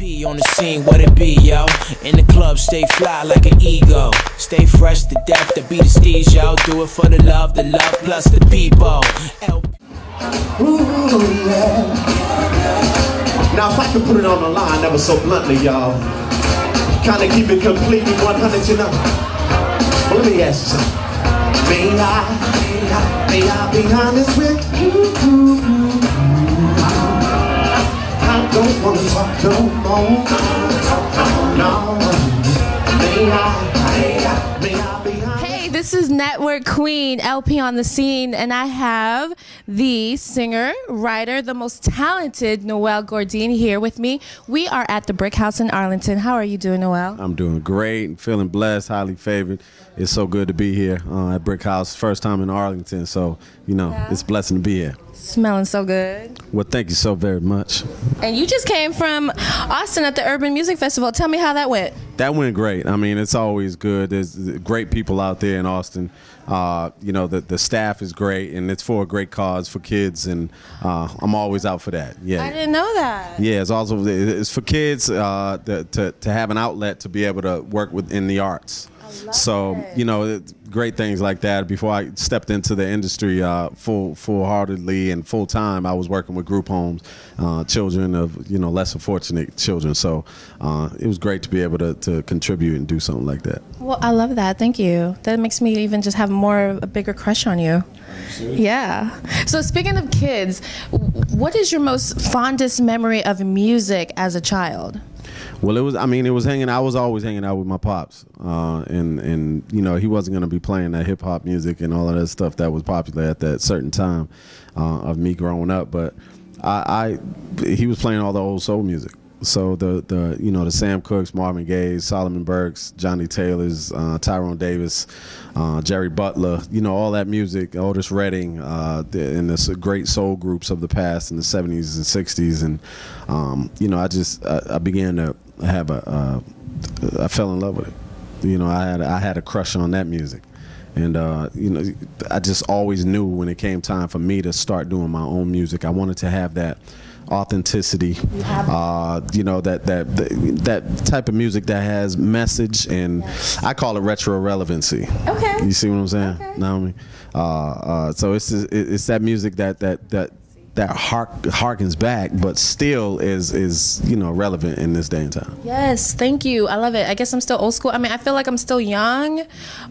LP on the scene, what it be, yo? In the club, stay fly like an ego. Stay fresh to death, to beat the steez, yo. Do it for the love, the love plus the people. LP. Ooh, yeah. Now, if I could put it on the line ever so bluntly, y'all, kind of keep it completely 100, you know. Well, let me ask you something. May I, may I, may I be honest with you? Hey, this is Network Queen LP on the scene, and I have the singer, writer, the most talented Noel Gourdin here with me. We are at the Brick House in Arlington. How are you doing, Noel? I'm doing great, and feeling blessed, highly favored. It's so good to be here uh, at Brick House, first time in Arlington. So, you know, Yeah. it's a blessing to be here. Smelling so good. Well, thank you so very much. And you just came from Austin at the Urban Music Festival. Tell me how that went. That went great. I mean, it's always good. There's great people out there in Austin. Uh, you know, the, the staff is great, and it's for a great cause for kids, and uh, I'm always out for that. Yeah. I didn't know that. Yeah, it's also it's for kids uh, to, to to have an outlet to be able to work within the arts. Love So it. you know, it- great things like that. Before I stepped into the industry uh, full full heartedly and full time, I was working with group homes, uh, children of you know less fortunate children. So uh, it was great to be able to, to contribute and do something like that. Well, I love that. Thank you. That makes me even just have more a bigger crush on you. Yeah. So speaking of kids, what is your most fondest memory of music as a child? Well, it was. I mean, it was hanging. I was always hanging out with my pops, uh, and and you know he wasn't going to be playing that hip hop music and all of that stuff that was popular at that certain time uh, of me growing up. But I, I, he was playing all the old soul music. So the the you know the Sam Cookes, Marvin Gaye, Solomon Burkes, Johnnie Taylor's, uh, Tyrone Davis, uh, Jerry Butler, you know all that music, Otis Redding, uh, and the great soul groups of the past in the 70s and 60s, and um, you know I just I, I began to have a uh, I fell in love with it. You know I had I had a crush on that music. And uh, you know, I just always knew when it came time for me to start doing my own music, I wanted to have that authenticity. Uh, you know that that that type of music that has message, and I call it retro relevancy. Okay. You see what I'm saying, Okay. Naomi? Uh, uh, so it's it's that music that that that that hark, harkens back, but still is is you know relevant in this day and time. Yes, thank you. I love it. I guess I'm still old school. I mean, I feel like I'm still young,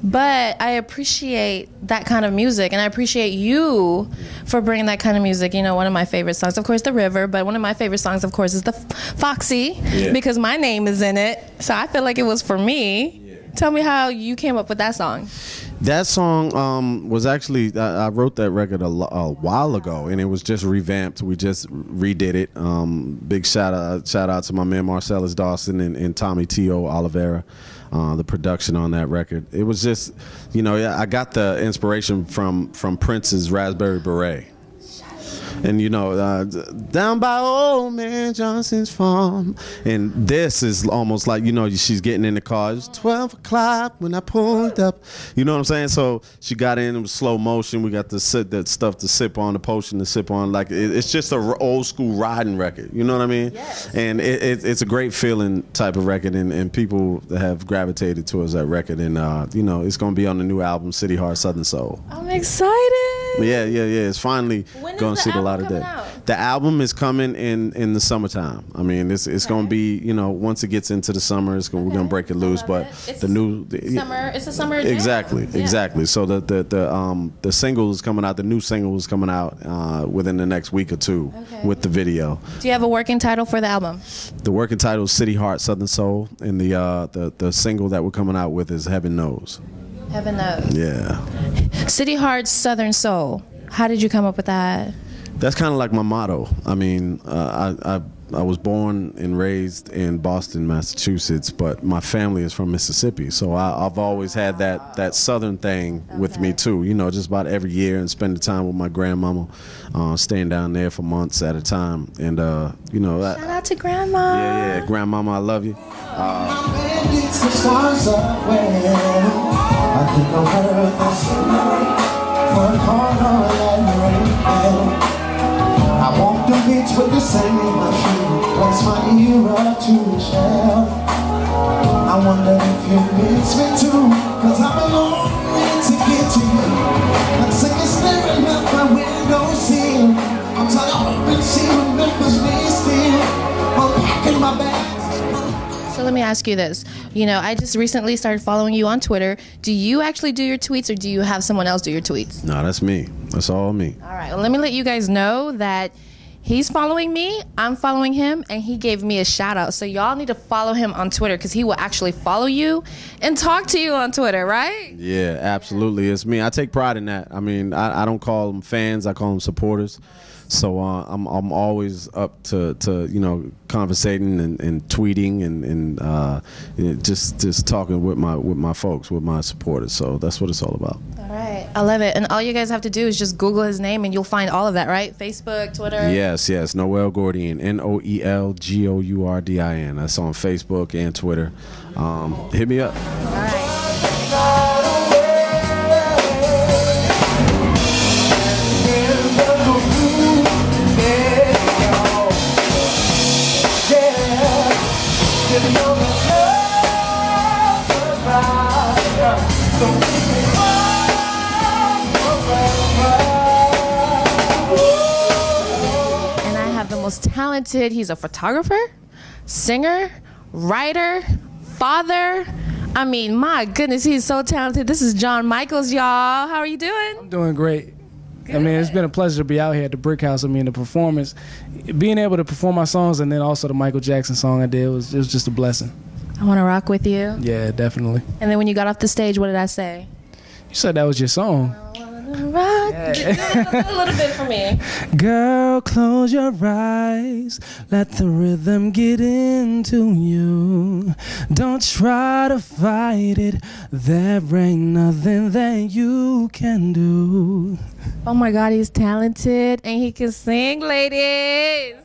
but I appreciate that kind of music, and I appreciate you for bringing that kind of music. You know, one of my favorite songs, of course, The River, but one of my favorite songs, of course, is the F- Foxy Yeah. because my name is in it. So I feel like it was for me. Tell me how you came up with that song. That song um, was actually I, I wrote that record a, a while ago, and it was just revamped. We just redid it. Um, big shout out shout out to my man Marcellus Dawson and, and Tommy T.O. Oliveira, uh, the production on that record. It was just, you know, I got the inspiration from from Prince's Raspberry Beret. And you know, uh, down by old man Johnson's farm, and this is almost like you know she's getting in the car. It was twelve o'clock when I pulled up. You know what I'm saying? So she got in. It was slow motion. We got the sit that stuff to sip on, the potion to sip on. Like it, it's just a r- old school riding record. You know what I mean? Yes. And it, it, it's a great feeling type of record, and, and people have gravitated towards that record. And uh, you know, it's gonna be on the new album, City Heart Southern Soul. I'm excited. Yeah, yeah, yeah. It's finally going to see the light of day. out? The album is coming in in the summertime. I mean, it's it's going to be you know once it gets into the summer, it's gonna, we're going to break it loose. But it. The new the, Summer. It's a summer. jam. Exactly, Yeah. exactly. So the the the um the single is coming out. The new single is coming out uh, within the next week or two Okay. with the video. Do you have a working title for the album? The working title is City Heart Southern Soul, and the uh the the single that we're coming out with is Heaven Knows. Heaven knows. Yeah. City Hearts, Southern Soul. How did you come up with that? That's kind of like my motto. I mean, uh, I, I I was born and raised in Boston, Massachusetts, but my family is from Mississippi, so I, I've always had that that Southern thing with me too. You know, just about every year and spending time with my grandmama, uh, staying down there for months at a time, and uh, you know, that, Shout out to Grandma. yeah, yeah, grandmama, I love you. It's the stars away. I think I'll heard this one corner and rain. I walked kids with the same in my shoe. Place my ear up to Michelle. I wonder if you miss me too. Cause been longing to get to you. Like singing staring out my window sill. I'm tired of hoping she remembers me still. I'm packing my bags. So let me ask you this. You know, I just recently started following you on Twitter. Do you actually do your tweets or do you have someone else do your tweets? No, that's me. That's all me. All right. Well, let me let you guys know that he's following me, I'm following him, and he gave me a shout out. So y'all need to follow him on Twitter because he will actually follow you and talk to you on Twitter, right? Yeah, absolutely. It's me. I take pride in that. I mean, I, I don't call them fans. I call them supporters. So uh, I'm I'm always up to, to you know conversating and, and tweeting and, and uh, just just talking with my with my folks with my supporters. So that's what it's all about. All right. I love it. And all you guys have to do is just Google his name and you'll find all of that, right? Facebook, Twitter. Yes, yes. Noel Gourdin, N O E L G O U R D I N. That's on Facebook and Twitter. Um, hit me up. Most talented. He's a photographer, singer, writer, father. I mean, my goodness, he's so talented. This is John Michaels, y'all. How are you doing? I'm doing great. I mean, it's been a pleasure to be out here at the Brick House. I mean, the performance, being able to perform my songs, and then also the Michael Jackson song I did was it was just a blessing. I want to rock with you. Yeah, definitely. And then when you got off the stage, what did I say? You said that was your song. A little bit for me. Girl, close your eyes. Let the rhythm get into you. Don't try to fight it. There ain't nothing that you can do. Oh my God, he's talented and he can sing, ladies.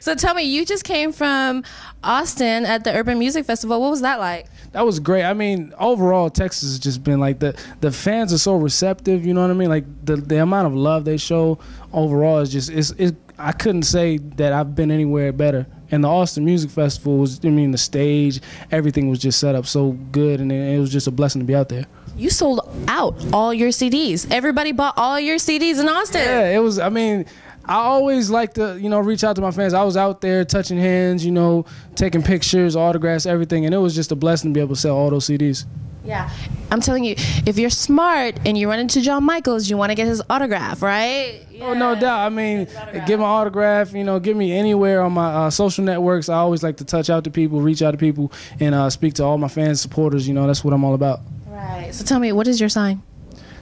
So tell me, you just came from Austin at the Urban Music Festival. What was that like? That was great. I mean, overall, Texas has just been like the the fans are so receptive. You know what I mean? Like the the amount of love they show overall is just it's it. I couldn't say that I've been anywhere better. And the Austin Music Festival was, I mean, the stage, everything was just set up so good, and it, it was just a blessing to be out there. You sold out all your CDs. Everybody bought all your CDs in Austin. Yeah, it was. I mean, I always like to, you know, reach out to my fans. I was out there touching hands, you know, taking pictures, autographs, everything, and it was just a blessing to be able to sell all those CDs. Yeah. I'm telling you, if you're smart and you run into John Michaels, you want to get his autograph, right? Oh, no doubt. I mean, give my autograph, you know, give me anywhere on my uh, social networks. I always like to touch out to people, reach out to people, and uh, speak to all my fans, supporters. You know, that's what I'm all about. Right. So tell me, what is your sign?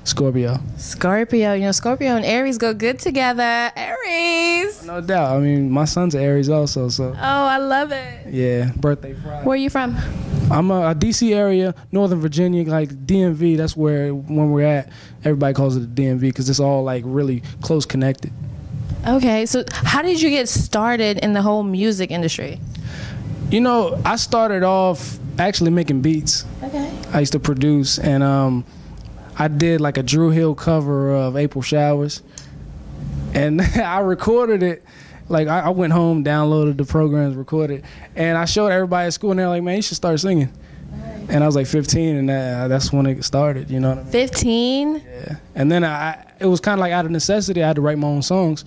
Scorpio. Scorpio. You know, Scorpio and Aries go good together. Aries. No doubt. I mean, my son's Aries also, so Oh, I love it. yeah, birthday Friday. Where are you from? I'm a, a DC area, Northern Virginia, like DMV. That's where when we're at, everybody calls it the DMV because it's all like really close connected. Okay, so how did you get started in the whole music industry? You know, I started off actually making beats. Okay. I used to produce, and um, I did like a Dru Hill cover of April Showers, and I recorded it. Like I, I went home, downloaded the programs, recorded, and I showed everybody at school, and they're like, "Man, you should start singing." And I was like 15, and that, that's when it started. You know what I mean? 15? Yeah. And then I, it was kind of like out of necessity. I had to write my own songs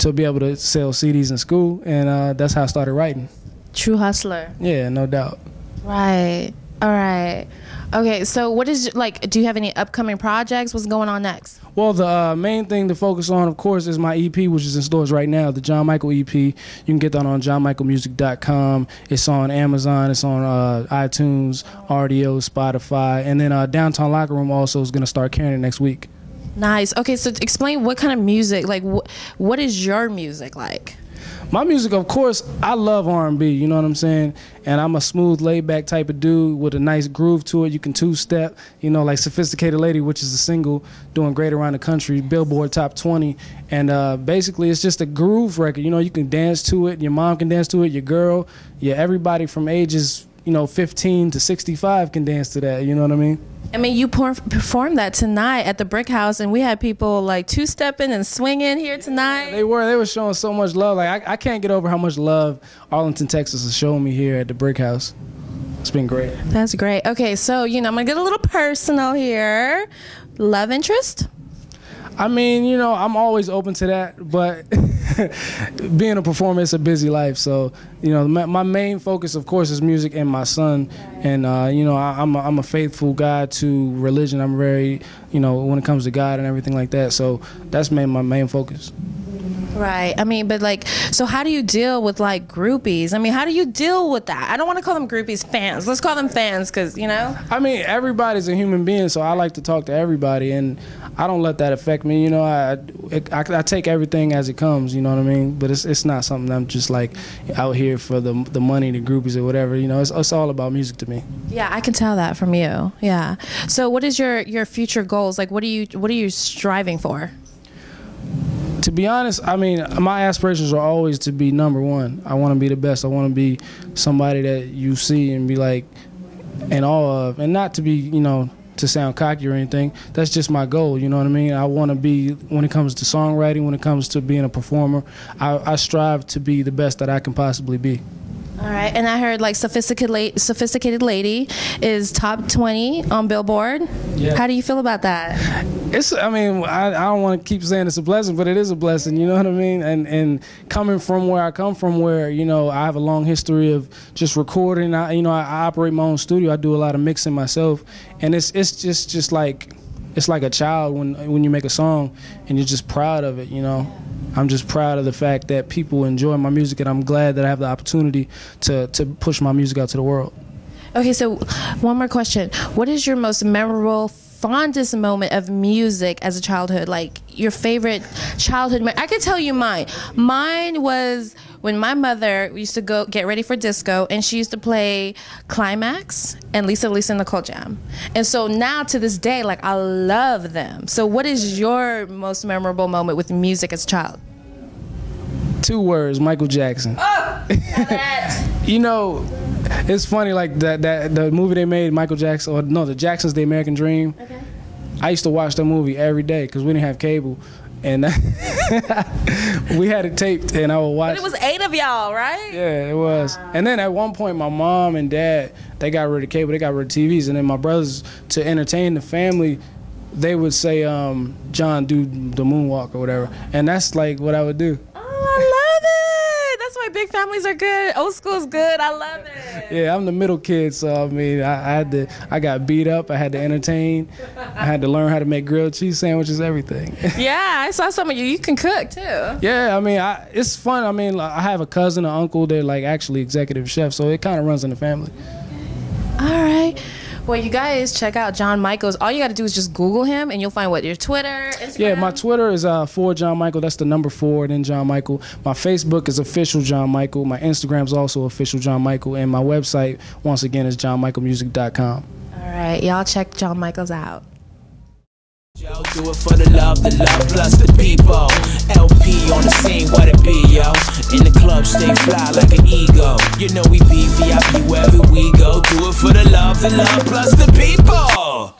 to be able to sell CDs in school, and uh, that's how I started writing. True hustler. Yeah, no doubt. Right. All right. Okay, so what is like do you have any upcoming projects? What's going on next? Well, the uh, main thing to focus on, of course, is my EP, which is in stores right now, the John Michael EP. You can get that on johnmichaelmusic.com. It's on Amazon. It's on uh, iTunes, Rdio, Spotify, and then uh, Downtown Locker Room also is going to start carrying it next week. Nice. Okay, so explain what kind of music, like wh- what is your music like? My music, of course, I love R&B. You know what I'm saying? And I'm a smooth, laid-back type of dude with a nice groove to it. You can two-step, you know, like "Sophisticated Lady," which is a single doing great around the country, Billboard Top 20. And uh, basically, it's just a groove record. You know, you can dance to it. Your mom can dance to it. Your girl, yeah, everybody from ages you know 15 to 65 can dance to that. You know what I mean? I mean, you por- performed that tonight at the Brick House, and we had people like two stepping and swinging here tonight. They were they were showing so much love. Like I, I can't get over how much love Arlington, Texas, is showing me here at the Brick House. It's been great. That's great. Okay, so you know, I'm gonna get a little personal here. Love interest? I mean, you know, I'm always open to that, but being a performer, it's a busy life. So, you know, my, my main focus, of course, is music and my son. And, uh, you know, I, am a, I'm a faithful guy to religion. I'm very, you know, when it comes to God and everything like that. So that's my main focus. Right. I mean, but like, so how do you deal with like groupies? I mean, how do you deal with that? I don't want to call them groupies, fans. Let's call them fans because, you know? I mean, everybody's a human being, so I like to talk to everybody, and I don't let that affect me. You know, I, I, I take everything as it comes, you know what I mean? But it's, it's not something I'm just like out here for the, the money, the groupies, or whatever. You know, it's, it's all about music to me. Yeah, I can tell that from you. Yeah. So, what is your, your future goals? Like, what are you, what are you striving for? To be honest, I mean, my aspirations are always to be number one. I want to be the best. I want to be somebody that you see and be like in awe of, and not to be, you know, to sound cocky or anything. That's just my goal. You know what I mean? I want to be when it comes to songwriting, when it comes to being a performer. I, I strive to be the best that I can possibly be. All right, and I heard like sophisticated sophisticated lady is top twenty on Billboard. Yeah. How do you feel about that? It's. I mean, I, I don't want to keep saying it's a blessing, but it is a blessing. You know what I mean? And and coming from where I come from, where you know I have a long history of just recording. I you know I, I operate my own studio. I do a lot of mixing myself, and it's it's just just like it's like a child when when you make a song and you're just proud of it. You know. I'm just proud of the fact that people enjoy my music, and I'm glad that I have the opportunity to to push my music out to the world. Okay, so one more question: What is your most memorable? fondest moment of music as a childhood like your favorite childhood i could tell you mine mine was when my mother used to go get ready for disco and she used to play Klymaxx and Lisa Lisa and Cult Jam. And so now to this day, like I love them. So what is your most memorable moment with music as a child? Two words, Michael Jackson. Oh, you know, it's funny like that that the movie they made, Michael Jackson, or no, the Jacksons, The American Dream. Okay. I used to watch that movie every day because we didn't have cable and we had it taped, and I would watch. But it was eight of y'all, right? Yeah, it was. Wow. And then at one point, my mom and dad they got rid of cable, they got rid of TVs, and then my brothers to entertain the family, they would say, um, "John, do the moonwalk or whatever," and that's like what I would do big families are good. Old school is good. I love it. Yeah, I'm the middle kid, so I mean, I, I, had to. I got beat up. I had to entertain. I had to learn how to make grilled cheese sandwiches, everything. yeah, I saw some of you. You can cook too. Yeah, I mean, I, it's fun. I mean, I have a cousin, an uncle. They're like actually executive chefs, so it kind of runs in the family. Well, you guys check out John Michaels. All you got to do is just Google him, and you'll find what your Twitter, Instagram. Yeah, my Twitter is uh, for John Michael. That's the number four, then John Michael. My Facebook is official John Michael. My Instagram is also official John Michael, and my website once again is johnmichaelmusic.com. All right, y'all check John Michaels out. Yo, do it for the love, the love plus the people. LP on the scene, what it be, yo. In the club, stay fly like an ego. You know we be VIP wherever we go. Do it for the love, the love plus the people.